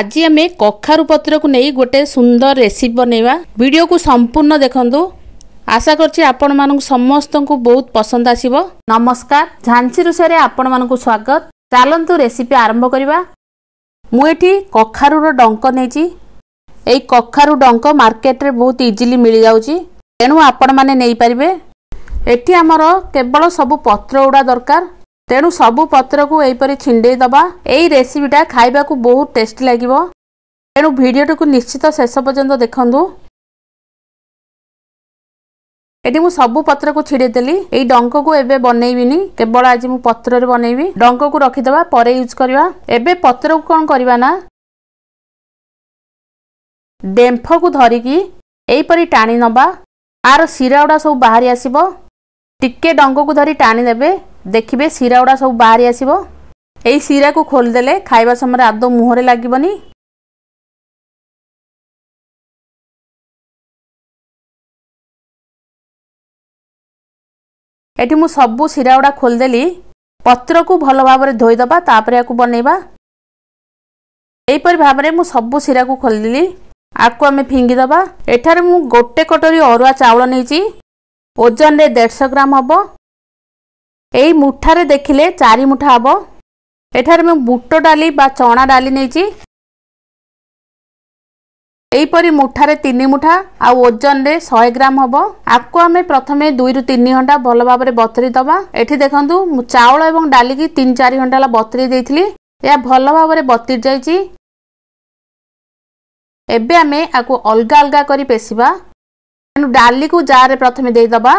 ଆଜି ଆମେ କଖାରୁ ପତ୍ରକୁ ନେଇ ଗୋଟେ ସୁନ୍ଦର ରେସିପି ବନେଇବା। ଭିଡ଼ିଓକୁ ସମ୍ପୂର୍ଣ୍ଣ ଦେଖନ୍ତୁ। ଆଶା କରୁଛି ଆପଣମାନଙ୍କୁ ସମସ୍ତଙ୍କୁ ବହୁତ ପସନ୍ଦ ଆସିବ। ନମସ୍କାର ଝାନ୍ସୀ ରୋଷେଇରେ ଆପଣମାନଙ୍କୁ ସ୍ୱାଗତ। ଚାଲନ୍ତୁ ରେସିପି ଆରମ୍ଭ କରିବା। ମୁଁ ଏଠି କଖାରୁର ଡଙ୍କ ନେଇଛି। ଏଇ କଖାରୁ ଡଙ୍କ ମାର୍କେଟରେ ବହୁତ ଇଜିଲି ମିଳିଯାଉଛି। ତେଣୁ ଆପଣମାନେ ନେଇପାରିବେ। ଏଠି ଆମର କେବଳ ସବୁ ପତ୍ର ଗୁଡ଼ା ଦରକାର। ତେଣୁ ସବୁ ପତ୍ରକୁ ଏହିପରି ଛିଣ୍ଡେଇ ଦେବା ଏଇ ରେସିପିଟା ଖାଇବାକୁ ବହୁତ ଟେଷ୍ଟି ଲାଗିବ। ତେଣୁ ଭିଡ଼ିଓଟିକୁ ନିଶ୍ଚିତ ଶେଷ ପର୍ଯ୍ୟନ୍ତ ଦେଖନ୍ତୁ। ଏଠି ମୁଁ ସବୁ ପତ୍ରକୁ ଛିଡ଼େଇ ଏଇ ଡଙ୍କକୁ ଏବେ ବନେଇବିନି କେବଳ ଆଜି ମୁଁ ପତ୍ରରେ ବନେଇବି। ଡଙ୍କକୁ ରଖିଦେବା ପରେ ୟୁଜ୍ କରିବା। ଏବେ ପତ୍ରକୁ କ'ଣ କରିବା ନା ଡେମ୍ଫକୁ ଧରିକି ଏଇପରି ଟାଣି ନେବା ଆର ଶିରା ଗୁଡ଼ା ସବୁ ବାହାରି ଆସିବ। ଟିକେ ଡଙ୍କକୁ ଧରି ଟାଣି ଦେବେ ଦେଖିବେ ଶିରା ଗୁଡ଼ା ସବୁ ବାହାରି ଆସିବ। ଏଇ ଶିରାକୁ ଖୋଲିଦେଲେ ଖାଇବା ସମୟରେ ଆଦୌ ମୁହଁରେ ଲାଗିବନି। ଏଠି ମୁଁ ସବୁ ଶିରା ଗୁଡ଼ା ଖୋଲିଦେଲି। ପତ୍ରକୁ ଭଲ ଭାବରେ ଧୋଇଦେବା ତାପରେ ଏହାକୁ ବନେଇବା। ଏହିପରି ଭାବରେ ମୁଁ ସବୁ ଶିରାକୁ ଖୋଲିଦେଲି। ଆକୁ ଆମେ ଫିଙ୍ଗିଦେବା। ଏଠାରେ ମୁଁ ଗୋଟେ କଟୋରୀ ଅରୁଆ ଚାଉଳ ନେଇଛି ଓଜନରେ ଦେଢ଼ଶହ ଗ୍ରାମ ହେବ। ଏଇ ମୁଠାରେ ଦେଖିଲେ ଚାରି ମୁଠା ହେବ ଏଠାରେ ମୁଁ ବୁଟ ଡାଲି ବା ଚଣା ଡାଲି ନେଇଛି ଏହିପରି ମୁଠାରେ ତିନି ମୁଠା ଆଉ ଓଜନରେ ଶହେ ଗ୍ରାମ ହେବ। ଆକୁ ଆମେ ପ୍ରଥମେ ଦୁଇରୁ ତିନି ଘଣ୍ଟା ଭଲ ଭାବରେ ବତୁରି ଦେବା। ଏଠି ଦେଖନ୍ତୁ ମୁଁ ଚାଉଳ ଏବଂ ଡାଲିକି ତିନି ଚାରି ଘଣ୍ଟା ହେଲା ବତୁରି ଦେଇଥିଲି। ଏହା ଭଲ ଭାବରେ ବତିରି ଯାଇଛି। ଏବେ ଆମେ ଆକୁ ଅଲଗା ଅଲଗା କରି ପେଶିବା ତେଣୁ ଡାଲିକୁ ଜାରେ ପ୍ରଥମେ ଦେଇଦେବା।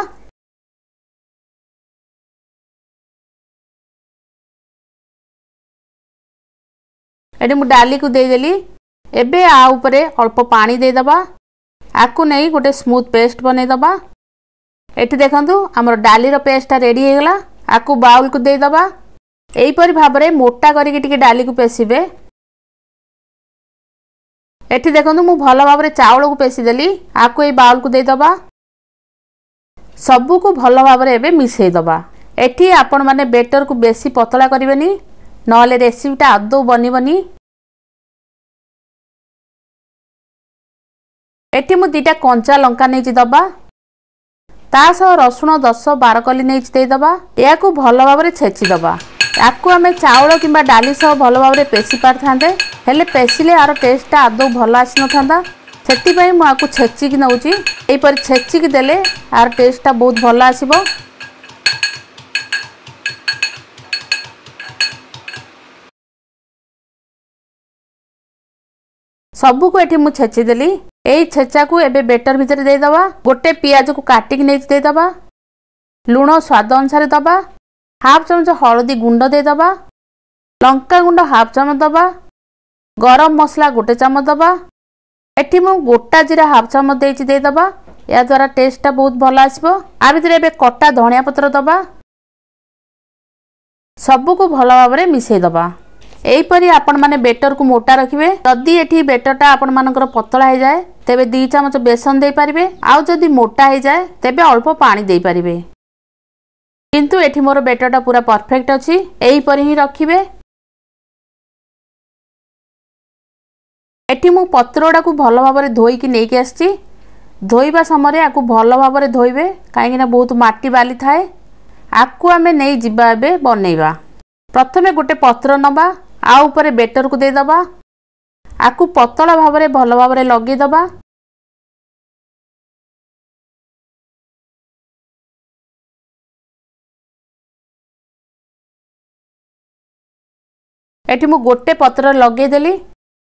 ଏଠି ମୁଁ ଡାଲିକୁ ଦେଇଦେଲି। ଏବେ ଆ ଉପରେ ଅଳ୍ପ ପାଣି ଦେଇଦେବା। ଆକୁ ନେଇ ଗୋଟେ ସ୍ମୁଥ୍ ପେଷ୍ଟ ବନେଇଦେବା। ଏଠି ଦେଖନ୍ତୁ ଆମର ଡାଲିର ପେଷ୍ଟଟା ରେଡ଼ି ହେଇଗଲା। ଆକୁ ବାଉଲକୁ ଦେଇଦେବା। ଏହିପରି ଭାବରେ ମୋଟା କରିକି ଟିକେ ଡାଲିକୁ ପେଶିବେ ଏଠି ଦେଖନ୍ତୁ ମୁଁ ଭଲ ଭାବରେ ଚାଉଳକୁ ପେଶିଦେଲି ଆକୁ ଏଇ ବାଉଲକୁ ଦେଇଦେବା। ସବୁକୁ ଭଲ ଭାବରେ ଏବେ ମିଶାଇଦେବା। ଏଠି ଆପଣମାନେ ବେଟରକୁ ବେଶୀ ପତଳା କରିବେନି। ନହେଲେ ରେସିପିଟା ଆଦୌ ବନିବନି। ଏଠି ମୁଁ ଦୁଇଟା କଞ୍ଚା ଲଙ୍କା ନେଇଛି ଦେବା। ତା ସହ ରସୁଣ ଦଶ ବାର କଲି ନେଇଛି ଦେଇଦେବା। ଏହାକୁ ଭଲ ଭାବରେ ଛେଚିଦେବା ୟାକୁ ଆମେ ଚାଉଳ କିମ୍ବା ଡାଲି ସହ ଭଲ ଭାବରେ ପେଶି ପାରିଥାନ୍ତେ। ହେଲେ ପେଶିଲେ ଆର ଟେଷ୍ଟଟା ଆଦୌ ଭଲ ଆସିନଥାନ୍ତା। ସେଥିପାଇଁ ମୁଁ ଆକୁ ଛେଚିକି ନେଉଛି ଏହିପରି ଛେଚିକି ଦେଲେ ଆର ଟେଷ୍ଟଟା ବହୁତ ଭଲ ଆସିବ। ସବୁକୁ ଏଠି ମୁଁ ଛେଚିଦେଲି। ଏଇ ଛେଚାକୁ ଏବେ ବେଟର ଭିତରେ ଦେଇଦେବା। ଗୋଟେ ପିଆଜକୁ କାଟିକି ନେଇକି ଦେଇଦେବା। ଲୁଣ ସ୍ୱାଦ ଅନୁସାରେ ଦେବା। ହାଫ୍ ଚାମଚ ହଳଦୀ ଗୁଣ୍ଡ ଦେଇଦେବା। ଲଙ୍କା ଗୁଣ୍ଡ ହାଫ୍ ଚାମଚ ଦେବା। ଗରମ ମସଲା ଗୋଟେ ଚାମଚ ଦେବା। ଏଠି ମୁଁ ଗୋଟା ଜିରା ହାଫ୍ ଚାମଚ ଦେଇଛି ଦେଇଦେବା। ଏହାଦ୍ୱାରା ଟେଷ୍ଟଟା ବହୁତ ଭଲ ଆସିବ। ଆ ଭିତରେ ଏବେ କଟା ଧଣିଆ ପତ୍ର ଦେବା। ସବୁକୁ ଭଲ ଭାବରେ ମିଶାଇ ଦେବା। ଏହିପରି ଆପଣମାନେ ବେଟରକୁ ମୋଟା ରଖିବେ। ଯଦି ଏଠି ବେଟରଟା ଆପଣମାନଙ୍କର ପତଳା ହେଇଯାଏ ତେବେ ଦୁଇ ଚାମଚ ବେସନ ଦେଇପାରିବେ। ଆଉ ଯଦି ମୋଟା ହେଇଯାଏ ତେବେ ଅଳ୍ପ ପାଣି ଦେଇପାରିବେ। କିନ୍ତୁ ଏଠି ମୋର ବେଟରଟା ପୁରା ପରଫେକ୍ଟ ଅଛି। ଏହିପରି ହିଁ ରଖିବେ। ଏଠି ମୁଁ ପତ୍ରଗୁଡ଼ାକୁ ଭଲ ଭାବରେ ଧୋଇକି ନେଇକି ଆସିଛି। ଧୋଇବା ସମୟରେ ଆକୁ ଭଲ ଭାବରେ ଧୋଇବେ କାହିଁକିନା ବହୁତ ମାଟି ବାଲି ଥାଏ। ଆକୁ ଆମେ ନେଇ ଯିବା ଏବେ ବନେଇବା। ପ୍ରଥମେ ଗୋଟେ ପତ୍ର ନେବା। ଆ ଉପରେ ବେଟରକୁ ଦେଇଦେବା। ଆକୁ ପତଳା ଭାବରେ ଭଲ ଭାବରେ ଲଗେଇଦେବା। ଏଠି ମୁଁ ଗୋଟେ ପତ୍ର ଲଗେଇଦେଲି।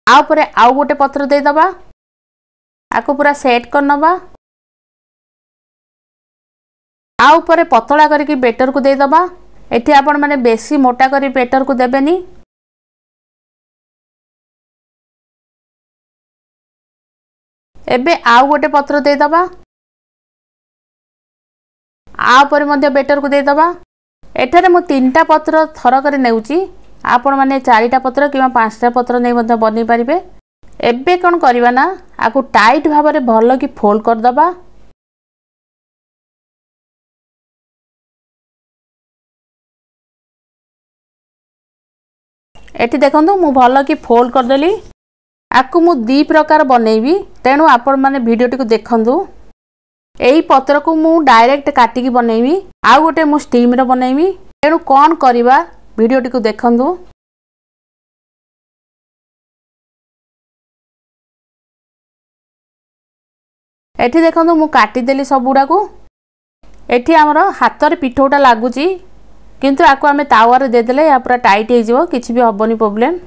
ଆ ଉପରେ ଆଉ ଗୋଟେ ପତ୍ର ଦେଇଦେବା। ଆକୁ ପୁରା ସେଟ୍ କରିନେବା। ଆ ଉପରେ ପତଳା କରିକି ବେଟରକୁ ଦେଇଦେବା। ଏଠି ଆପଣମାନେ ବେଶୀ ମୋଟା କରି ବେଟରକୁ ଦେବେନି। ଏବେ ଆଉ ଗୋଟେ ପତ୍ର ଦେଇଦେବା। ଆ ଉପରେ ମଧ୍ୟ ବେଟରକୁ ଦେଇଦେବା। ଏଠାରେ ମୁଁ ତିନିଟା ପତ୍ର ଥରକରେ ନେଉଛି। ଆପଣମାନେ ଚାରିଟା ପତ୍ର କିମ୍ବା ପାଞ୍ଚଟା ପତ୍ର ନେଇ ମଧ୍ୟ ବନେଇ ପାରିବେ। ଏବେ କ'ଣ କରିବା ନା ଆକୁ ଟାଇଟ୍ ଭାବରେ ଭଲ କି ଫୋଲ୍ଡ କରିଦେବା। ଏଠି ଦେଖନ୍ତୁ ମୁଁ ଭଲ କି ଫୋଲ୍ଡ କରିଦେଲି। ଆକୁ ମୁଁ ଦୁଇ ପ୍ରକାର ବନେଇବି। ତେଣୁ ଆପଣମାନେ ଭିଡ଼ିଓଟିକୁ ଦେଖନ୍ତୁ। ଏହି ପତ୍ରକୁ ମୁଁ ଡାଇରେକ୍ଟ କାଟିକି ବନେଇବି। ଆଉ ଗୋଟେ ମୁଁ ଷ୍ଟିମ୍ରେ ବନେଇବି। ତେଣୁ କ'ଣ କରିବା ଭିଡ଼ିଓଟିକୁ ଦେଖନ୍ତୁ। ଏଠି ଦେଖନ୍ତୁ ମୁଁ କାଟିଦେଲି ସବୁଗୁଡ଼ାକୁ। ଏଠି ଆମର ହାତରେ ପିଠଉଟା ଲାଗୁଛି କିନ୍ତୁ ଆକୁ ଆମେ ତାୱାରେ ଦେଇଦେଲେ ଏହା ପୁରା ଟାଇଟ୍ ହେଇଯିବ। କିଛି ବି ହେବନି ପ୍ରୋବ୍ଲେମ୍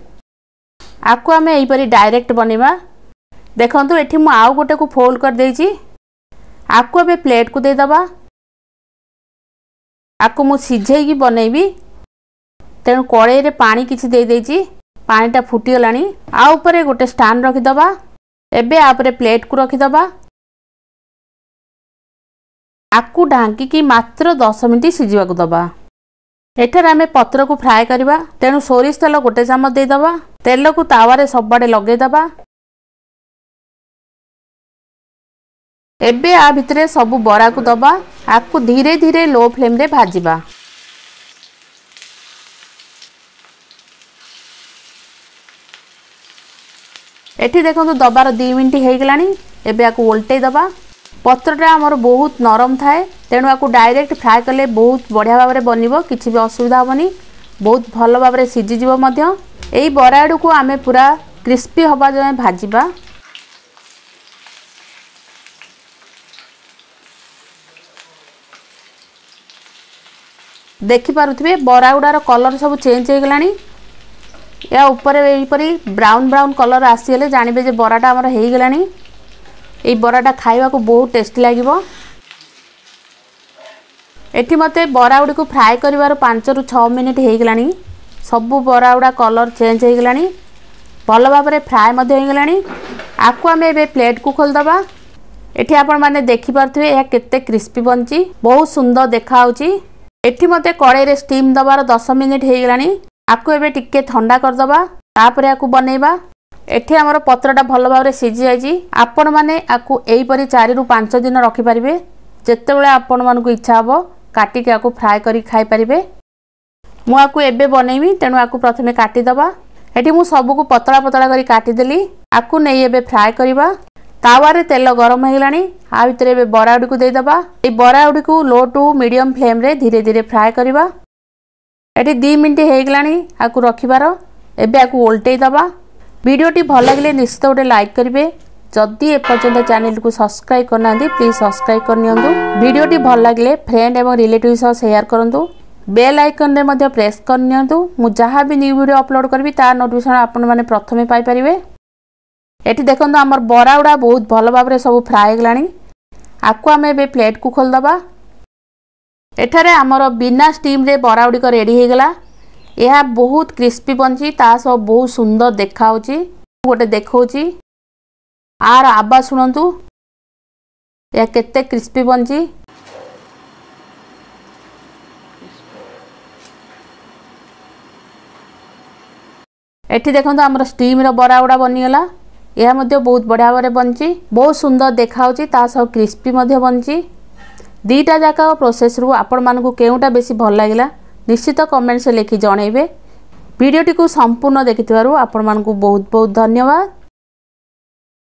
ଆକୁ ଆମେ ଏହିପରି ଡାଇରେକ୍ଟ ବନେଇବା ଦେଖନ୍ତୁ ଏଠି ମୁଁ ଆଉ ଗୋଟେକୁ ଫୋଲ୍ଡ କରିଦେଇଛି ଆକୁ ଏବେ ପ୍ଲେଟ୍କୁ ଦେଇଦେବା ଆକୁ ମୁଁ ସିଝେଇକି ବନେଇବି ତେଣୁ କଡ଼େଇରେ ପାଣି କିଛି ଦେଇଦେଇଛି ପାଣିଟା ଫୁଟିଗଲାଣି ଆଉ ଉପରେ ଗୋଟେ ଷ୍ଟାଣ୍ଡ ରଖିଦେବା ଏବେ ଆ ଉପରେ ପ୍ଲେଟ୍କୁ ରଖିଦେବା ଆକୁ ଢାଙ୍କିକି ମାତ୍ର ଦଶ ମିନିଟ୍ ସିଝିବାକୁ ଦେବା ଏଠାରେ ଆମେ ପତ୍ରକୁ ଫ୍ରାଏ କରିବା ତେଣୁ ସୋରିଷ ତେଲ ଗୋଟେ ଚାମଚ ଦେଇଦେବା ତେଲକୁ ତାୱାରେ ସବୁଆଡ଼େ ଲଗାଇଦେବା। ଏବେ ଆ ଭିତରେ ସବୁ ବରାକୁ ଦେବା। ଆକୁ ଧୀରେ ଧୀରେ ଲୋ ଫ୍ଲେମ୍ରେ ଭାଜିବା। ଏଠି ଦେଖନ୍ତୁ ଦେବାର ଦୁଇ ମିନିଟ୍ ହେଇଗଲାଣି। ଏବେ ଆକୁ ଓଲଟେଇ ଦେବା। ପତ୍ରଟା ଆମର ବହୁତ ନରମ ଥାଏ। ତେଣୁ ଆକୁ ଡାଇରେକ୍ଟ ଫ୍ରାଏ କଲେ ବହୁତ ବଢ଼ିଆ ଭାବରେ ବନିବ। କିଛି ବି ଅସୁବିଧା ହେବନି। ବହୁତ ଭଲ ଭାବରେ ସିଝିଯିବ ମଧ୍ୟ। এই ବରା ଆଡ଼ୁକୁ ଆମେ ପୁରା କ୍ରିସ୍ପି ହେବା ଯାଏଁ ଭାଜିବା। ଦେଖିପାରୁଥିବେ ବରା ଗୁଡ଼ାର କଲର୍ ସବୁ ଚେଞ୍ଜ ହୋଇଗଲାଣି। ଏହା ଉପରେ ଏହିପରି ବ୍ରାଉନ୍ ବ୍ରାଉନ୍ କଲର୍ ଆସିଗଲେ ଜାଣିବେ ଯେ ବରାଟା ଆମର ହୋଇଗଲାଣି। ଏଇ ବରାଟା ଖାଇବାକୁ ବହୁତ ଟେଷ୍ଟି ଲାଗିବ। ଏଠି ମୋତେ ବରା ଗୁଡ଼ିକୁ ଫ୍ରାଏ କରିବାର ପାଞ୍ଚରୁ ଛଅ ମିନିଟ୍ ହୋଇଗଲାଣି। ସବୁ ବରା ଗୁଡ଼ା କଲର୍ ଚେଞ୍ଜ ହେଇଗଲାଣି। ଭଲ ଭାବରେ ଫ୍ରାଏ ମଧ୍ୟ ହେଇଗଲାଣି। ଆକୁ ଆମେ ଏବେ ପ୍ଲେଟ୍କୁ ଖୋଲିଦେବା। ଏଠି ଆପଣମାନେ ଦେଖିପାରୁଥିବେ ଏହା କେତେ କ୍ରିସ୍ପି ବନିଛି ବହୁତ ସୁନ୍ଦର ଦେଖାହେଉଛି। ଏଠି ମୋତେ କଡ଼େଇରେ ଷ୍ଟିମ୍ ଦେବାର ଦଶ ମିନିଟ୍ ହେଇଗଲାଣି। ଆକୁ ଏବେ ଟିକେ ଥଣ୍ଡା କରିଦେବା। ତାପରେ ଆକୁ ବନେଇବା। ଏଠି ଆମର ପତ୍ରଟା ଭଲ ଭାବରେ ସିଝି ଯାଇଛି। ଆପଣମାନେ ଆକୁ ଏହିପରି ଚାରିରୁ ପାଞ୍ଚ ଦିନ ରଖିପାରିବେ। ଯେତେବେଳେ ଆପଣମାନଙ୍କୁ ଇଚ୍ଛା ହେବ କାଟିକି ଆକୁ ଫ୍ରାଏ କରିକି ଖାଇପାରିବେ। ମୁଁ ଆକୁ ଏବେ ବନେଇବି ତେଣୁ ଆକୁ ପ୍ରଥମେ କାଟିଦେବା। ଏଠି ମୁଁ ସବୁକୁ ପତଳା ପତଳା କରି କାଟିଦେଲି। ଆକୁ ନେଇ ଏବେ ଫ୍ରାଏ କରିବା। ତାୱାରେ ତେଲ ଗରମ ହେଇଗଲାଣି। ଆ ଭିତରେ ଏବେ ବରାଉଡ଼ିକୁ ଦେଇଦେବା। ଏଇ ବରାଉଡ଼ିକୁ ଲୋ ଟୁ ମିଡ଼ିୟମ୍ ଫ୍ଲେମ୍ରେ ଧୀରେ ଧୀରେ ଫ୍ରାଏ କରିବା। ଏଠି ଦୁଇ ମିନିଟ୍ ହେଇଗଲାଣି ଆକୁ ରଖିବାର। ଏବେ ଆକୁ ଓଲଟେଇ ଦେବା। ଭିଡ଼ିଓଟି ଭଲ ଲାଗିଲେ ନିଶ୍ଚିତ ଗୋଟେ ଲାଇକ୍ କରିବେ। ଯଦି ଏପର୍ଯ୍ୟନ୍ତ ଚ୍ୟାନେଲକୁ ସବସ୍କ୍ରାଇବ୍ କରିନାହାନ୍ତି ପ୍ଲିଜ୍ ସବସ୍କ୍ରାଇବ୍ କରିନିଅନ୍ତୁ। ଭିଡ଼ିଓଟି ଭଲ ଲାଗିଲେ ଫ୍ରେଣ୍ଡ ଏବଂ ରିଲେଟିଭ୍ ସହ ସେୟାର କରନ୍ତୁ। ବେଲ୍ ଆଇକନ୍ରେ ମଧ୍ୟ ପ୍ରେସ୍ କରିନିଅନ୍ତୁ ମୁଁ ଯାହା ବି ନ୍ୟୁ ଭିଡ଼ିଓ ଅପଲୋଡ଼୍ କରିବି ତା ନୋଟିଫିକେସନ୍ ଆପଣମାନେ ପ୍ରଥମେ ପାଇପାରିବେ। ଏଠି ଦେଖନ୍ତୁ ଆମର ବରାଗୁଡ଼ା ବହୁତ ଭଲ ଭାବରେ ସବୁ ଫ୍ରାଏ ହେଇଗଲାଣି। ଆକୁ ଆମେ ଏବେ ପ୍ଲେଟ୍କୁ ଖୋଲିଦେବା। ଏଠାରେ ଆମର ବିନା ଷ୍ଟିମ୍ରେ ବରା ଗୁଡ଼ିକ ରେଡ଼ି ହେଇଗଲା। ଏହା ବହୁତ କ୍ରିସ୍ପି ବଞ୍ଚି ତା ସହ ବହୁତ ସୁନ୍ଦର ଦେଖାହେଉଛି। ମୁଁ ଗୋଟେ ଦେଖାଉଛି। ଆର ଆବାଜ ଶୁଣନ୍ତୁ। ଏହା କେତେ କ୍ରିସ୍ପି ବଞ୍ଚି ଏଠି ଦେଖନ୍ତୁ ଆମର ଷ୍ଟିମ୍ର ବରା ଗୁଡ଼ା ବନିଗଲା। ଏହା ମଧ୍ୟ ବହୁତ ବଢ଼ିଆ ଭାବରେ ବନିଛି ବହୁତ ସୁନ୍ଦର ଦେଖାହେଉଛି ତା ସହ କ୍ରିସ୍ପି ମଧ୍ୟ ବନିଛି ଦୁଇଟା ଯାକ ପ୍ରୋସେସ୍ରୁ ଆପଣମାନଙ୍କୁ କେଉଁଟା ବେଶୀ ଭଲ ଲାଗିଲା ନିଶ୍ଚିତ କମେଣ୍ଟସରେ ଲେଖି ଜଣାଇବେ। ଭିଡ଼ିଓଟିକୁ ସମ୍ପୂର୍ଣ୍ଣ ଦେଖିଥିବାରୁ ଆପଣମାନଙ୍କୁ ବହୁତ ବହୁତ ଧନ୍ୟବାଦ।